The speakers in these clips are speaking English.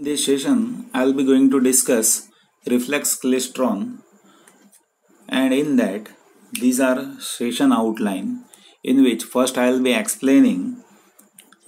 In this session, I will be going to discuss reflex klystron and in that these are session outline in which first I will be explaining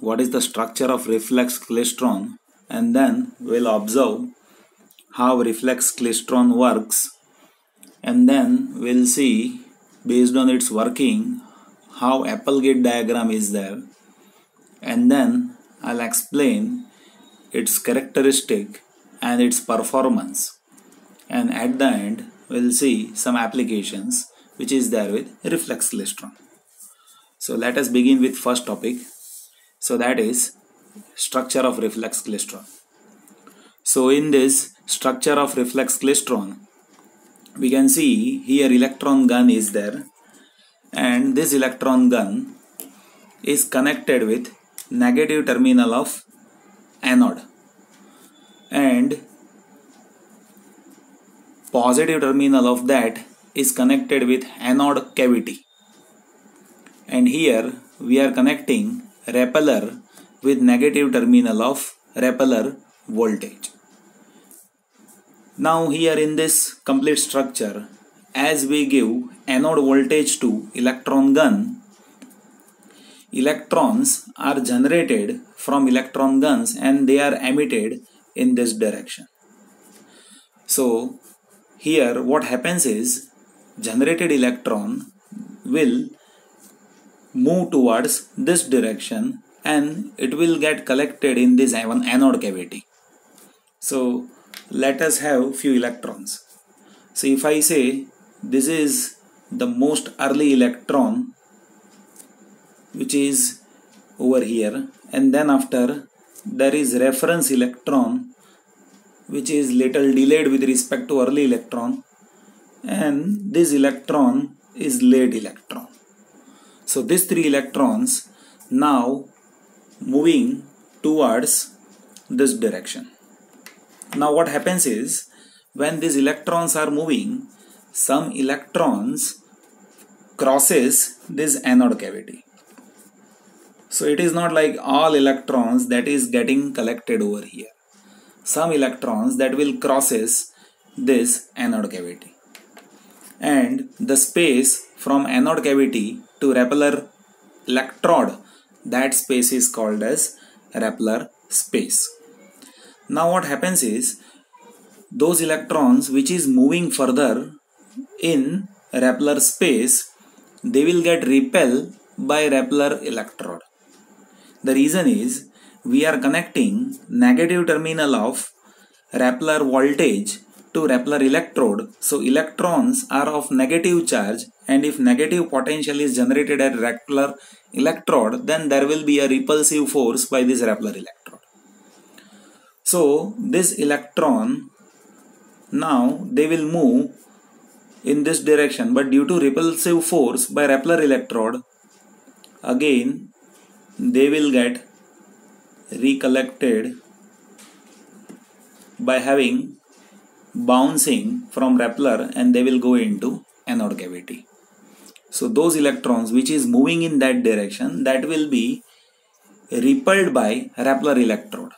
what is the structure of reflex klystron and then we'll observe how reflex klystron works. And then we'll see based on its working how Applegate diagram is there. And then I'll explain its characteristic and its performance. And at the end we'll see some applications which is there with reflex klystron so let us begin with first topic. So that is structure of reflex klystron so in this structure of reflex klystron we can see here electron gun is there. And this electron gun is connected with negative terminal of anode and positive terminal of that is connected with anode cavity and here we are connecting repeller with negative terminal of repeller voltage. Now here in this complete structure as we give anode voltage to electron gun electrons are generated from electron guns and they are emitted in this direction. So here what happens is generated electron will move towards this direction and it will get collected in this anode cavity. So let us have few electrons. So if I say this is the most early electron which is over here and then after there is reference electron which is little delayed with respect to early electron and this electron is late electron. So these three electrons now moving towards this direction. Now what happens is when these electrons are moving some electrons crosses this anode cavity so it is not like all electrons that is getting collected over here. Some electrons that will crosses this anode cavity. And the space from anode cavity to repeller electrode that space is called as repeller space. Now what happens is those electrons which is moving further in repeller space they will get repelled by repeller electrode the reason is we are connecting negative terminal of repeller voltage to repeller electrode. So electrons are of negative charge and if negative potential is generated at repeller electrode then there will be a repulsive force by this repeller electrode. So this electron now they will move in this direction but due to repulsive force by repeller electrode again they will get recollected by having bouncing from repeller and they will go into anode cavity. So those electrons which is moving in that direction that will be repelled by repeller electrode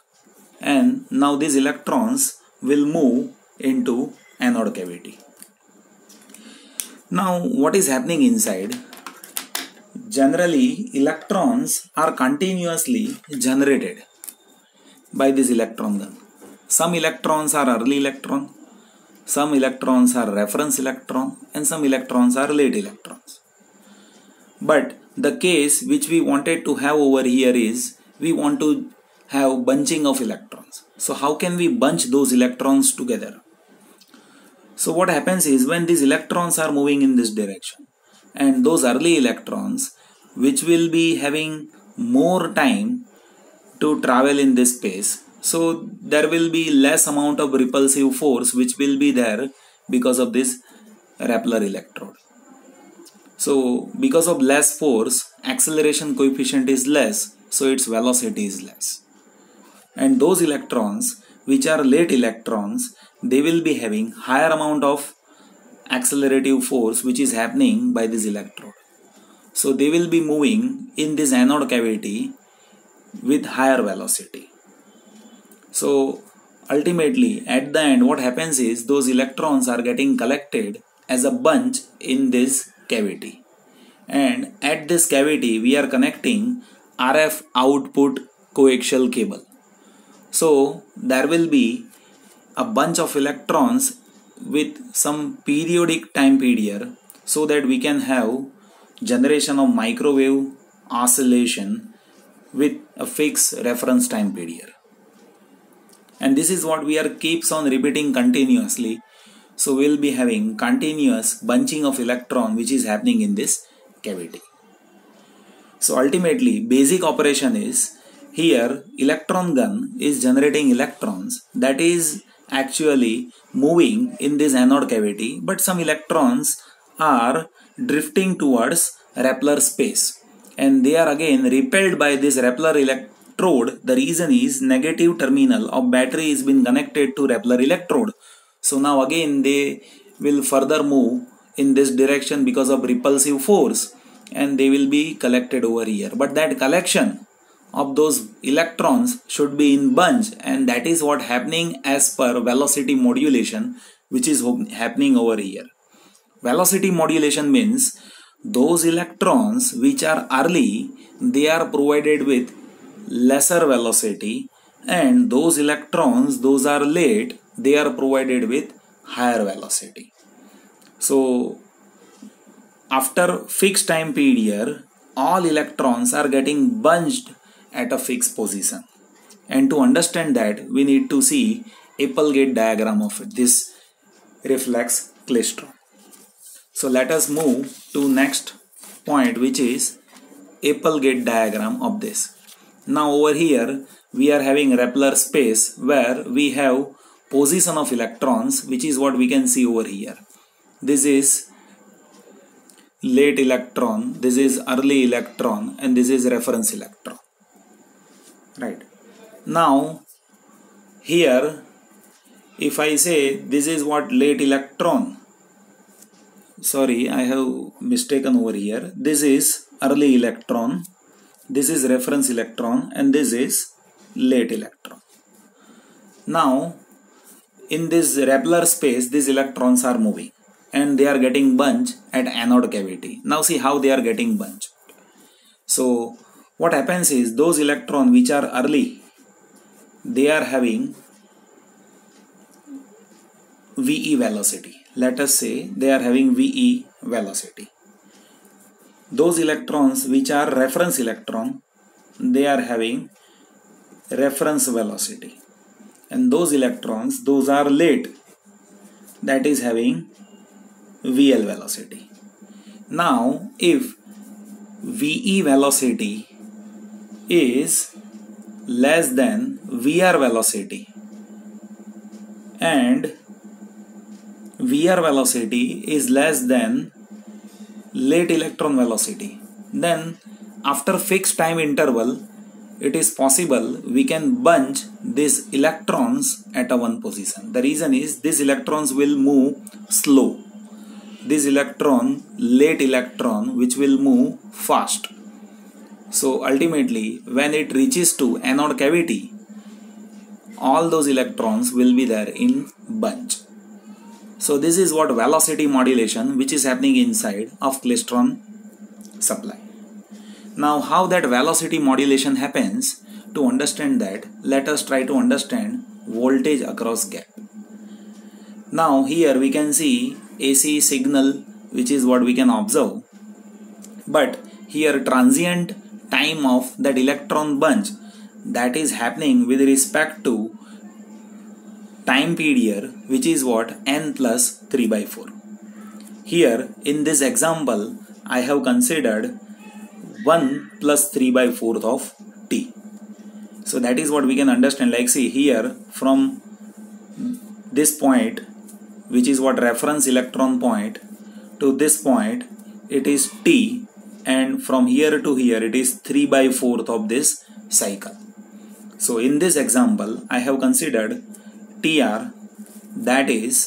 and now these electrons will move into anode cavity. Now what is happening inside? Generally electrons are continuously generated by this electron gun. Some electrons are early electron, some electrons are reference electron and some electrons are late electrons. But the case which we wanted to have over here is we want to have bunching of electrons. So how can we bunch those electrons together? So what happens is when these electrons are moving in this direction and those early electrons which will be having more time to travel in this space. So there will be less amount of repulsive force which will be there because of this repeller electrode. So because of less force acceleration coefficient is less so its velocity is less. And those electrons which are late electrons they will be having higher amount of accelerative force which is happening by this electrode so they will be moving in this anode cavity with higher velocity. So ultimately at the end what happens is those electrons are getting collected as a bunch in this cavity and at this cavity we are connecting RF output coaxial cable. So there will be a bunch of electrons with some periodic time period so that we can have generation of microwave oscillation with a fixed reference time period and this is what we are keeps on repeating continuously so we'll be having continuous bunching of electron which is happening in this cavity. So ultimately basic operation is here electron gun is generating electrons that is actually moving in this anode cavity but some electrons are drifting towards repeller space. And they are again repelled by this repeller electrode. The reason is negative terminal of battery is been connected to repeller electrode. So now again they will further move in this direction because of repulsive force. And they will be collected over here. But that collection of those electrons should be in bunch. And that is what happening as per velocity modulation which is happening over here velocity modulation means those electrons which are early they are provided with lesser velocity and those electrons those are late they are provided with higher velocity so after fixed time period, all electrons are getting bunched at a fixed position. And to understand that, we need to see Applegate diagram of this reflex klystron. So let us move to next point which is Applegate diagram of this. Now over here we are having repeller space where we have position of electrons which is what we can see over here. This is late electron this is early electron and this is reference electron. Right. Now here if I say this is what late electron sorry I have mistaken over here this is early electron this is reference electron and this is late electron now in this repeller space these electrons are moving and they are getting bunch at anode cavity. Now see how they are getting bunch. So what happens is those electron which are early, they are having VE velocity. Let us say they are having VE velocity. Those electrons which are reference electron, they are having reference velocity. And those electrons, those are late, that is having VL velocity. Now, if VE velocity is less than VR velocity and VR velocity is less than late electron velocity, then after fixed time interval, it is possible we can bunch these electrons at a one position. The reason is these electrons will move slow. This electron late electron which will move fast. So ultimately when it reaches to anode cavity all those electrons will be there in bunch so this is what velocity modulation which is happening inside of klystron supply. Now how that velocity modulation happens to understand that let us try to understand voltage across gap. Now here we can see AC signal which is what we can observe. But here transient time of that electron bunch that is happening with respect to time period which is what? N plus 3 by 4 here in this example I have considered 1 plus 3 by 4th of t. So that is what we can understand. Like see here from this point which is what? Reference electron point to this point it is t and from here to here it is 3 by 4th of this cycle. So in this example I have considered tr that is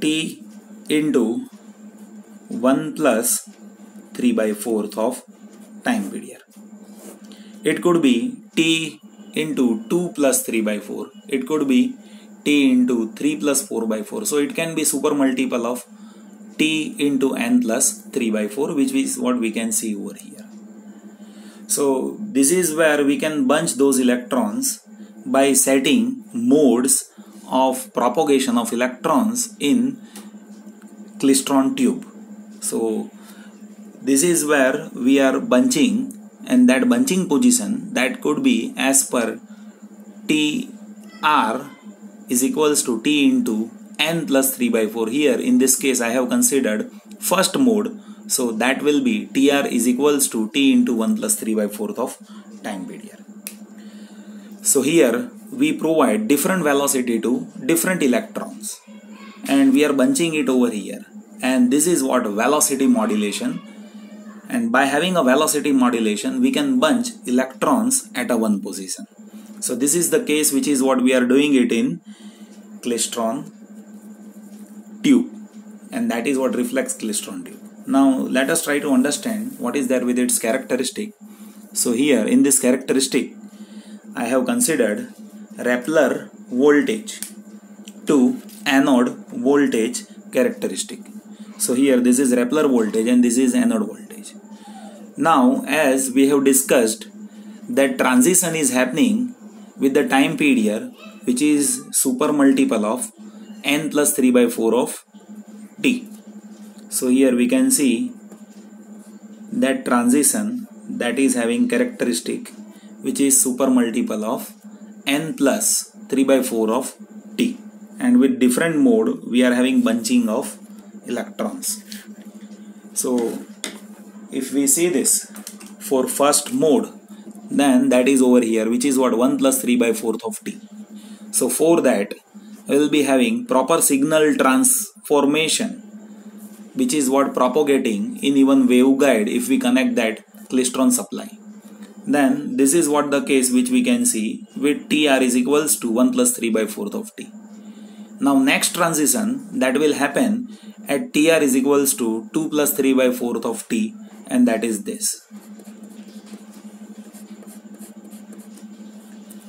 t into 1 plus 3 by 4th of time period it could be t into 2 plus 3 by 4. It could be t into 3 plus 4 by 4. So it can be super multiple of t into n plus 3 by 4 which is what we can see over here. So this is where we can bunch those electrons by setting modes of propagation of electrons in klystron tube. So this is where we are bunching and that bunching position that could be as per T R is equals to T into n plus 3 by 4 here in this case I have considered first mode so that will be Tr is equals to T into 1 plus 3 by 4th of time period. So here we provide different velocity to different electrons. And we are bunching it over here. And this is what velocity modulation. And by having a velocity modulation we can bunch electrons at a one position. So this is the case which is what we are doing it in klystron tube. And that is what reflex klystron tube. Now let us try to understand what is there with its characteristic. So here in this characteristic i have considered repeller voltage to anode voltage characteristic so here this is repeller voltage and this is anode voltage now as we have discussed that transition is happening with the time period which is super multiple of n plus 3 by 4 of t. So here we can see that transition that is having characteristic which is super multiple of n plus 3 by 4 of t. And with different mode we are having bunching of electrons. So if we see this for first mode then that is over here which is what? 1 plus 3 by 4th of t. So for that we will be having proper signal transformation which is what propagating in even waveguide if we connect that klystron supply then this is what the case which we can see with tr is equals to 1 plus 3 by 4th of t. Now next transition that will happen at tr is equals to 2 plus 3 by 4th of t and that is this.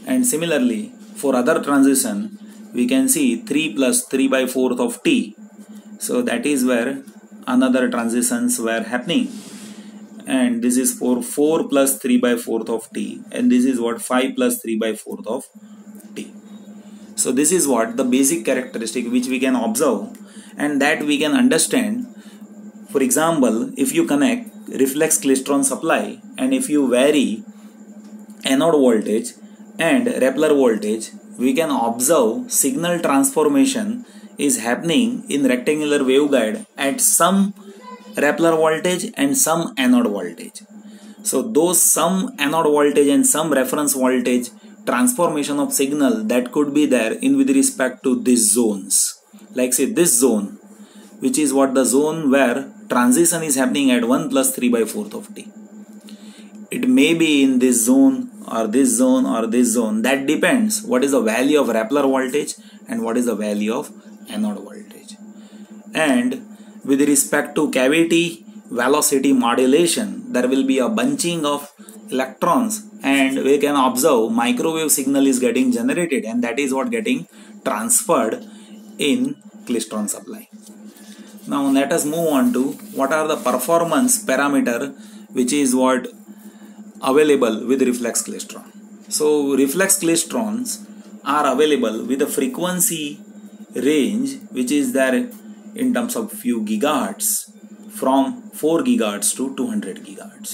And similarly for other transition we can see 3 plus 3 by 4th of t. So that is where another transitions were happening and this is for 4 plus 3 by 4th of t and this is what 5 plus 3 by 4th of t. So this is what the basic characteristic which we can observe and that we can understand. For example if you connect reflex klystron supply and if you vary anode voltage and repeller voltage we can observe signal transformation is happening in rectangular waveguide at some repeller voltage and some anode voltage. So those some anode voltage and some reference voltage transformation of signal that could be there in with respect to these zones. Like say this zone which is what the zone where transition is happening at 1 plus 3 by 4th of t. It may be in this zone or this zone or this zone. That depends what is the value of repeller voltage and what is the value of anode voltage. And with respect to cavity velocity modulation, there will be a bunching of electrons and we can observe microwave signal is getting generated and that is what getting transferred in klystron supply. Now let us move on to what are the performance parameter which is what available with reflex klystron. So reflex klystrons are available with a frequency range which is there in terms of few gigahertz from 4 gigahertz to 200 gigahertz.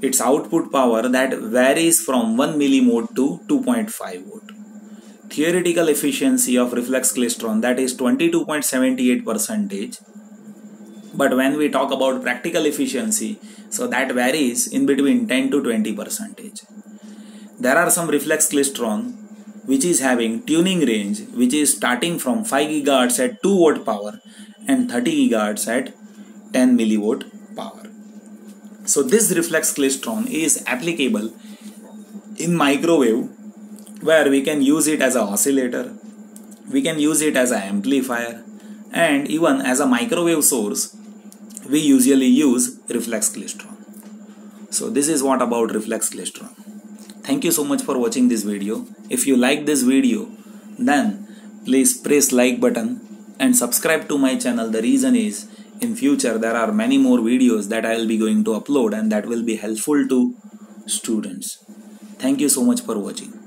Its output power that varies from 1 milliwatt to 2.5 volt. Theoretical efficiency of reflex klystron that is 22.78 percentage. But when we talk about practical efficiency so that varies in between 10 to 20 percentage. There are some reflex klystron which is having tuning range which is starting from 5 gigahertz at 2 watt power and 30 gigahertz at 10 milliwatt power so this reflex klystron is applicable in microwave where we can use it as an oscillator, we can use it as an amplifier, and even as a microwave source, we usually use reflex klystron. So this is what about reflex klystron. Thank you so much for watching this video. If you like this video then please press like button and subscribe to my channel. The reason is in future there are many more videos that i will be going to upload and that will be helpful to students. Thank you so much for watching